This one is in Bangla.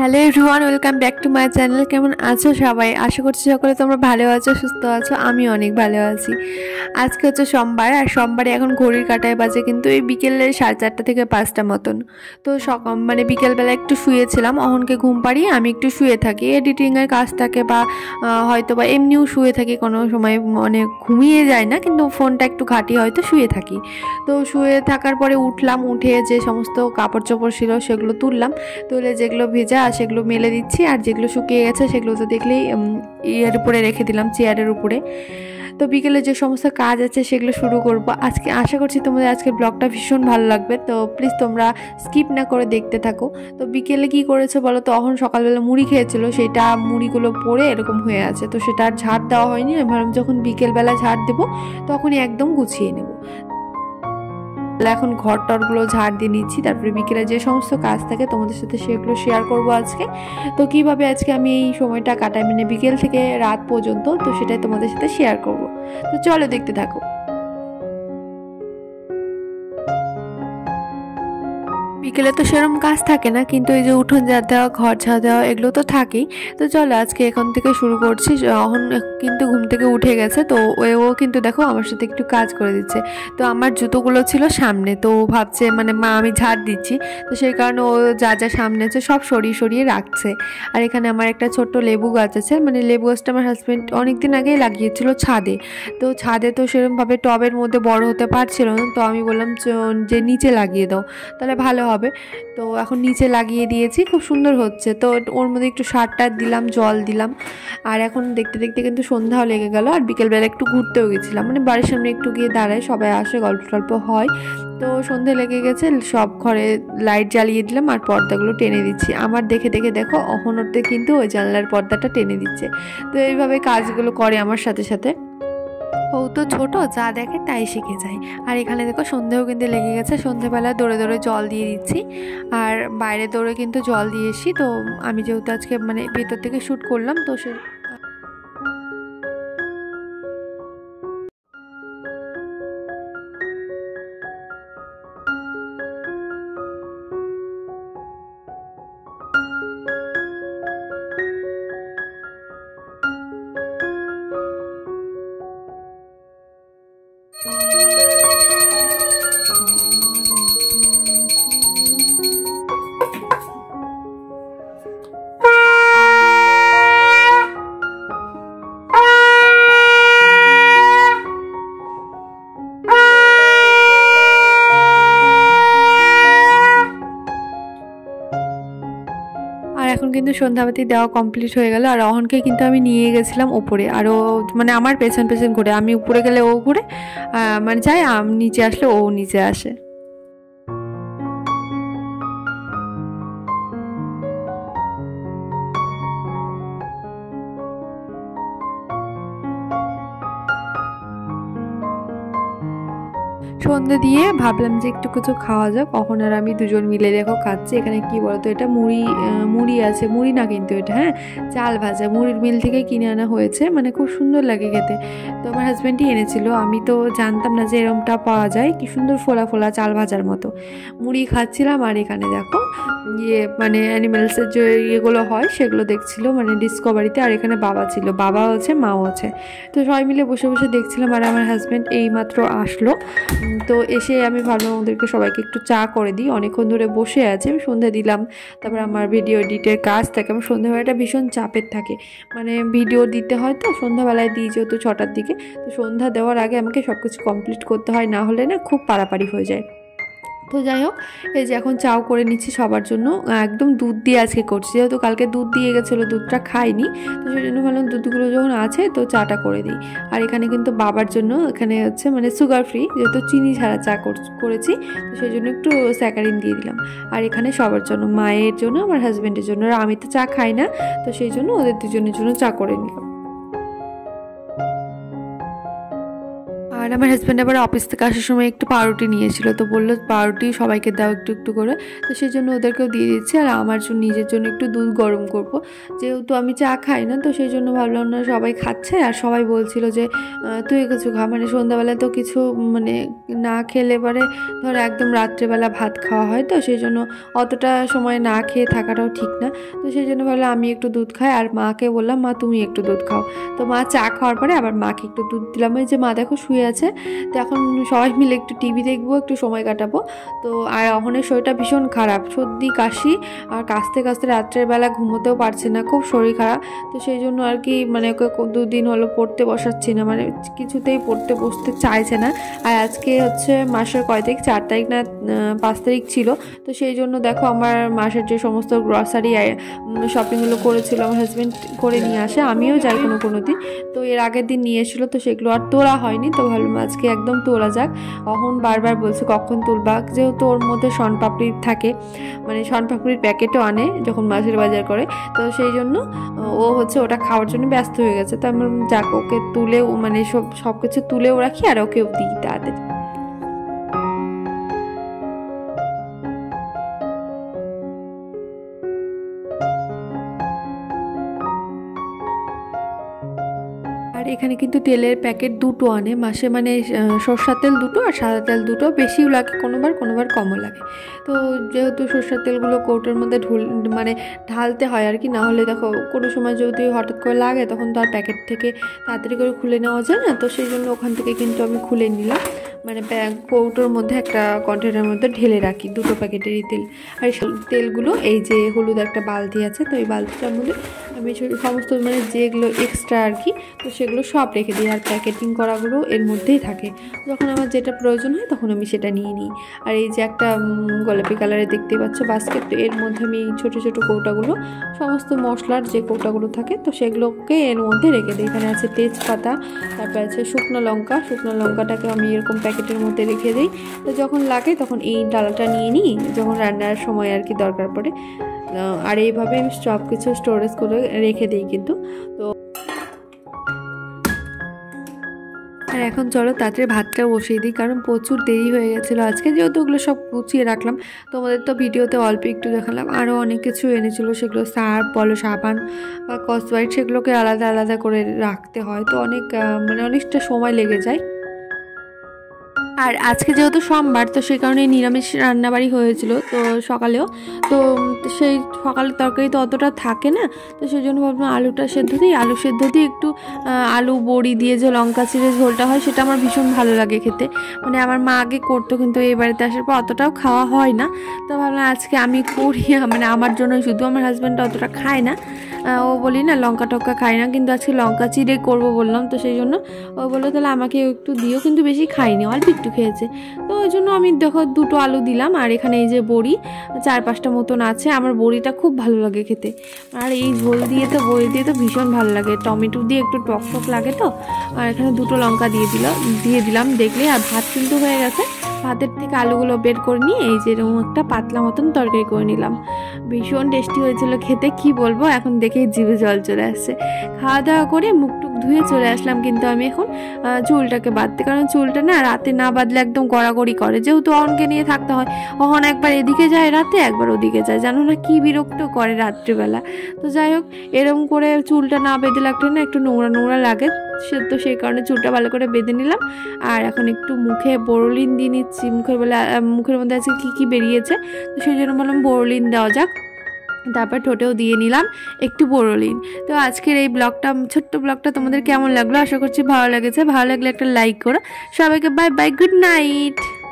Hello everyone, welcome back to my channel. কেমন আছো সবাই? আশা করছি সকলে তোমরা ভালো আছো, সুস্থ আছো আমি অনেক ভালো আছি। আজকে হচ্ছে সোমবার, আর সোমবারে এখন ঘড়ির কাটায় বাজে কিন্তু এই বিকেলে সাড়ে চারটা থেকে পাঁচটা মতন। তো মানে বিকেলবেলা একটু শুয়েছিলাম, অহনকে ঘুম পাড়িয়ে আমি একটু শুয়ে থাকি। এডিটিংয়ের কাজ থাকে বা হয়তো বা এমনিও শুয়ে থাকি, কোনো সময় মানে ঘুমিয়ে যায় না, কিন্তু ফোনটা একটু ঘাটি হয়তো শুয়ে থাকি। তো শুয়ে থাকার পরে উঠলাম, উঠে যে সমস্ত কাপড় চোপড় ছিল সেগুলো তুললাম, তুলে যেগুলো ভেজা সেগুলো মেলে দিচ্ছি আর যেগুলো শুকিয়ে গেছে সেগুলো তো দেখলেই ইয়ের উপরে রেখে দিলাম, চেয়ারের উপরে। তো বিকেলে যে সমস্ত কাজ আছে সেগুলো শুরু করব। আজকে, আশা করছি তোমাদের আজকের ব্লগটা ভীষণ ভালো লাগবে। তো প্লিজ তোমরা স্কিপ না করে দেখতে থাকো। তো বিকেলে কি করেছে বলো তো? তখন সকালবেলা মুড়ি খেয়েছিল, সেটা মুড়িগুলো পড়ে এরকম হয়ে আছে। তো সেটা আর ঝাড় দেওয়া হয়নি। ভাবলাম যখন বিকেলবেলা ঝাড় দেবো, তখনই একদম গুছিয়ে নেব। এখন ঘর টরগুলো ঝাড় দিয়ে নিচ্ছি, তারপরে বিকেলে যে সমস্ত কাজ থাকে তোমাদের সাথে সেগুলো শেয়ার করব আজকে। তো কীভাবে আজকে আমি এই সময়টা কাটাই? মানে বিকেল থেকে রাত পর্যন্ত, তো সেটাই তোমাদের সাথে শেয়ার করব। তো চলো দেখতে থাকো। বিকেলে তো সেরকম কাজ থাকে না, কিন্তু এই যে উঠোন ঝাড় দেওয়া, ঘর ঝাড় দেওয়া, এগুলো তো থাকেই। তো চলো আজকে এখন থেকে শুরু করছি। এখন কিন্তু ঘুম থেকে উঠে গেছে, তো ও কিন্তু দেখো আমার সাথে একটু কাজ করে দিচ্ছে। তো আমার জুতোগুলো ছিল সামনে, তো ও ভাবছে মানে মা, আমি ঝাড় দিচ্ছি। তো সেই কারণে ও যা যা সামনে আছে সব সরিয়ে সরিয়ে রাখছে। আর এখানে আমার একটা ছোট্ট লেবু গাছ আছে মানে লেবু গাছটা আমার হাজব্যান্ড অনেক দিন আগেই লাগিয়েছিল ছাদে। তো ছাদে তো সেরকমভাবে টবের মধ্যে বড় হতে পারছিল না, তো আমি বললাম যে নিচে লাগিয়ে দাও, তাহলে ভালো হবে। হবে। তো এখন নিচে লাগিয়ে দিয়েছি, খুব সুন্দর হচ্ছে। তো ওর মধ্যে একটু সার টার দিলাম, জল দিলাম। আর এখন দেখতে দেখতে কিন্তু সন্ধ্যাও লেগে গেল আর বিকেলবেলা একটু ঘুরতেও গেছিলাম। মানে বাড়ির সামনে একটু গিয়ে দাঁড়ায় সবাই আসে, গল্প টল্প হয়। তো সন্ধে লেগে গেছে, সব ঘরে লাইট জ্বালিয়ে দিলাম আর পর্দাগুলো টেনে দিচ্ছি। আমার দেখে দেখে দেখো অহনতে কিন্তু ওই জানলার পর্দাটা টেনে দিচ্ছে। তো এইভাবে কাজগুলো করে আমার সাথে সাথে। ও তো ছোট, যা দেখে তাই শিখে যায়। আর এখানে দেখো সন্ধেও কিন্তু লেগে গেছে, সন্ধেবেলা দৌড়ে দৌড়ে জল দিয়ে দিচ্ছি। আর বাইরে দৌড়ে কিন্তু জল দিয়ে এসি তো আমি যেহেতু আজকে মানে ভেতর থেকে শ্যুট করলাম, তো সে কিন্তু সন্ধ্যাবাতি দেওয়া কমপ্লিট হয়ে গেল আর অহনকে কিন্তু আমি নিয়ে গেছিলাম ওপরে। আর ও মানে আমার পেছন পেছন ঘুরে, আমি উপরে গেলে ও ঘুরে মানে যাই নিচে আসলে ও নিচে আসে। সন্ধে দিয়ে ভাবলাম যে একটু কিছু খাওয়া যাক। কখন আর আমি দুজন মিলে দেখো খাচ্ছি। এখানে কি বলতো, এটা মুড়ি মুড়ি আছে। মুড়ি না কিন্তু এটা হ্যাঁ? চাল ভাজা। মুড়ির মিল থেকে কিনে আনা হয়েছে। মানে খুব সুন্দর লাগে খেতে। তো আমার হাজব্যান্ডই এনেছিল। আমি তো জানতাম না যে এরমটা পাওয়া যায়। কি সুন্দর ফোলা ফোলা চাল ভাজার মতো। মুড়ি খাচ্ছিলাম আর এখানে দেখো ইয়ে মানে অ্যানিমেলসের যে ইয়েগুলো হয়, সেগুলো দেখছিল। মানে ডিসকভারিতে আর এখানে বাবা ছিল। বাবাও আছে, মাও আছে। তো সবাই মিলে বসে বসে দেখছিলাম আর আমার হাজব্যান্ড এইমাত্র আসলো। তো এসে আমি ভাবলাম ওদেরকে সবাইকে একটু চা করে দিই। অনেকক্ষণ ধরে বসে আছে, আমি সন্ধ্যা দিলাম। তারপর আমার ভিডিও এডিটের কাজ থাকে, আমার সন্ধ্যাবেলাটা ভীষণ চাপের থাকে। মানে ভিডিও দিতে হয় তো, সন্ধ্যাবেলায় দিই যেহেতু ছটার দিকে। তো সন্ধ্যা দেওয়ার আগে আমাকে সব কিছু কমপ্লিট করতে হয়, না হলে না খুব পাড়াপাড়ি হয়ে যায়। তো যাই হোক, এই যে এখন চাও করে নিচ্ছি সবার জন্য। একদম দুধ দিয়ে আজকে করছি। যেহেতু কালকে দুধ দিয়ে গেছিল, দুধটা খাইনি, তো সেই জন্য ভাবলাম দুধগুলো যখন আছে তো চাটা করে দিই। আর এখানে কিন্তু বাবার জন্য এখানে হচ্ছে মানে সুগার ফ্রি যেহেতু চিনি ছাড়া চা করেছি, তো সেই জন্য একটু স্যাকারিন দিয়ে দিলাম। আর এখানে সবার জন্য, মায়ের জন্য, আমার হাজব্যান্ডের জন্য, আর আমি তো চা খাই না, তো সেই জন্য ওদের দুজনের জন্য চা করে নিলাম। আর আমার হাজব্যান্ড আবার অফিস থেকে আসার সময় একটু পাউরুটি নিয়েছিল, তো বলল পাউরুটি সবাইকে দাও একটু একটু করে। তো সেই জন্য ওদেরকেও দিয়ে দিচ্ছি আর আমার জন্য নিজের জন্য একটু দুধ গরম করব। যেহেতু আমি চা খাই না, তো সেই জন্য ভাবলাম না সবাই খাচ্ছে আর সবাই বলছিল যে তুই কিছু খা। মানে সন্ধ্যাবেলা তো কিছু মানে না খেলে পরে ধর একদম রাত্রেবেলা ভাত খাওয়া হয়, তো সেই জন্য অতটা সময় না খেয়ে থাকাটাও ঠিক না। তো সেই জন্য ভাবলাম আমি একটু দুধ খাই আর মাকে বললাম, মা, তুমি একটু দুধ খাও। তো মা চা খাওয়ার পরে আবার মাকে একটু দুধ দিলাম। ওই যে মা দেখো শুয়ে আছে তো এখন সবাই মিলে একটু টিভি দেখব, একটু সময় কাটাবো। তো আর অহনের শরীরটা ভীষণ খারাপ। সর্দি, কাশি আর কাশতে কাশতে রাত্রের বেলা ঘুমোতেও পারছে না, খুব শরীর খারাপ। তো সেই জন্য আর কি মানে ওকে দুদিন হলো পড়তে বসাচ্ছি না মানে কিছুতেই পড়তে বসতে চাইছে না। আর আজকে হচ্ছে মাসের কয় তারিখ? চার তারিখ না পাঁচ তারিখ ছিল। তো সেই জন্য দেখো আমার মাসের যে সমস্ত গ্রসারি শপিংগুলো করেছিল, আমার হাজব্যান্ড করে নিয়ে আসে। আমিও যাই কোনো কোনো দিন। তো এর আগের দিন নিয়ে এসেছিল, তো সেগুলো আর তোলা হয়নি। তো ভালো আজকে একদম তোলা যাক। অহন বারবার বলছে, কখন তুলবা? যেহেতু ওর মধ্যে শনপাপড়ি থাকে মানে শনপাপড়ির প্যাকেটও আনে যখন মাছের বাজার করে। তো সেই জন্য, ও হচ্ছে ওটা খাওয়ার জন্য ব্যস্ত হয়ে গেছে। তো আমার যাক, ওকে তুলেও মানে সব সব কিছু তুলেও রাখি আর ওকেও দিই তাড়াতাড়ি। এখানে কিন্তু তেলের প্যাকেট দুটো আনে। মাসে মানে সর্ষার তেল দুটো আর সাদা তেল দুটো। বেশিও লাগে, কোনোবার কোনোবার কমও লাগে। তো যেহেতু সর্ষার তেলগুলো কৌটোর মধ্যে ঢুল মানে ঢালতে হয় আর কি না হলে দেখো কোনো সময় যদি হঠাৎ করে লাগে, তখন তো আর প্যাকেট থেকে তাড়াতাড়ি করে খুলে নেওয়া যায় না। তো সেই জন্য ওখান থেকে কিন্তু আমি খুলে নিলাম। মানে কৌটোর মধ্যে একটা কন্টেনারের মধ্যে ঢেলে রাখি, দুটো প্যাকেটেরই তেল। আর তেলগুলো, এই যে হলুদ একটা বালতি আছে, তো এই বালতিটার মধ্যে আমি সমস্ত মানে যেগুলো এক্সট্রা আর কি, তো সেগুলো সব রেখে দিই। আর প্যাকেটিং করাগুলো এর মধ্যেই থাকে। যখন আমার যেটা প্রয়োজন হয়, তখন আমি সেটা নিয়ে নিই। আর এই যে একটা গোলাপি কালারে দেখতে পাচ্ছ বাস্কেট তো এর মধ্যে আমি ছোটো ছোটো কৌটাগুলো, সমস্ত মশলার যে কৌটাগুলো থাকে, তো সেগুলোকে এর মধ্যে রেখে দিই। এখানে আছে তেজপাতা, তারপর আছে শুকনো লঙ্কা। শুকনো লঙ্কাটাকে আমি এরকম প্যাকেটের মধ্যে রেখে দিই। তো যখন লাগে তখন এই ডালাটা নিয়ে নিই, যখন রান্নার সময় আর কি দরকার পড়ে। আর এইভাবে আমি সব কিছু স্টোরেজ করে রেখে দিই কিন্তু। তো আর এখন চলো তাড়াতাড়ি ভাতটা বসিয়ে দিই, কারণ প্রচুর দেরি হয়ে গেছিল আজকে। যেহেতু ওগুলো সব গুছিয়ে রাখলাম, তোমাদের তো ভিডিওতে অল্প একটু দেখালাম। আরও অনেক কিছু এনেছিলো, সেগুলো সার্ফ বলো, সাবান বা কসবাইট সেগুলোকে আলাদা আলাদা করে রাখতে হয়। তো অনেক মানে অনেকটা সময় লেগে যায়। আর আজকে যেহেতু সোমবার, তো সেই কারণে নিরামিষ রান্নাবাড়ি হয়েছিল, তো সকালেও। তো সেই সকালের তরকারি তো অতটা থাকে না, তো সেই জন্য ভাবলাম আলুটা সেদ্ধ দিই। আলু সেদ্ধ দিয়ে একটু আলু, বড়ি দিয়ে যে লঙ্কা চিড়ে ঝোলটা হয়, সেটা আমার ভীষণ ভালো লাগে খেতে। মানে আমার মা আগে করতো, কিন্তু এই বাড়িতে আসার পর অতটাও খাওয়া হয় না। তো ভাবলাম আজকে আমি করি মানে আমার জন্য শুধু আমার হাজব্যান্ড অতটা খায় না। ও বলি, না, লঙ্কা টঙ্কা খাই না, কিন্তু আজকে লঙ্কা চিড়ে করব বললাম তো সেই জন্য। ও বলল, তাহলে আমাকে একটু দিও, কিন্তু বেশি খাইনি, অল্প একটু খেয়েছে। তো ওই জন্য আমি দেখো দুটো আলু দিলাম, আর এখানে এই যে বড়ি, চার পাঁচটা মতন আছে, আমার বড়িটা খুব ভালো লাগে খেতে। আর এই ঝোল দিয়ে তো, বড়ি দিয়ে তো ভীষণ ভালো লাগে, টমেটো দিয়ে একটু টক টক লাগে তো। আর এখানে দুটো লঙ্কা দিয়ে দিল, দিয়ে দিলাম, দেখলে, আর ভাত কিন্তু হয়ে গেছে। ভাতের থেকে আলুগুলো বের করে নিয়ে, এই যে একটা পাতলা মতন তরকারি করে নিলাম। ভীষণ টেস্টি হয়েছিল। খেতে কি বলব? এখন দেখেই জিভে জল চলে আসছে। খাওয়া দাওয়া করে মুখ ধুয়ে চলে আসলাম কিন্তু আমি এখন চুলটাকে বাঁধতে। কারণ চুলটা না রাতে না বাঁধলে একদম গড়াগড়ি করে। যেহেতু অনকে নিয়ে থাকতে হয়, অহন একবার এদিকে যায় রাতে, একবার ওদিকে যায়। জানো না কি বিরক্ত করে রাত্রিবেলা। তো যাই হোক এরকম করে চুলটা না বেঁধে লাগলে না একটু নোংরা নোংরা লাগে। সে তো সেই কারণে চুলটা ভালো করে বেঁধে নিলাম। আর এখন একটু মুখে বোরলিন দিয়ে নিচ্ছি। মুখের বেলা মুখের মধ্যে আজকে কী কী বেরিয়েছে? তো সেই জন্য বললাম বোরলিন দেওয়া যাক। তারপর ঠোঁটেও দিয়ে নিলাম, একটু বোরোলিন। তো আজকের এই ব্লগটা, ছোট্ট ব্লগটা তোমাদের কেমন লাগল? আশা করছি ভালো লেগেছে। ভালো লাগলে একটা লাইক করো। সবাইকে বাই বাই গুড নাইট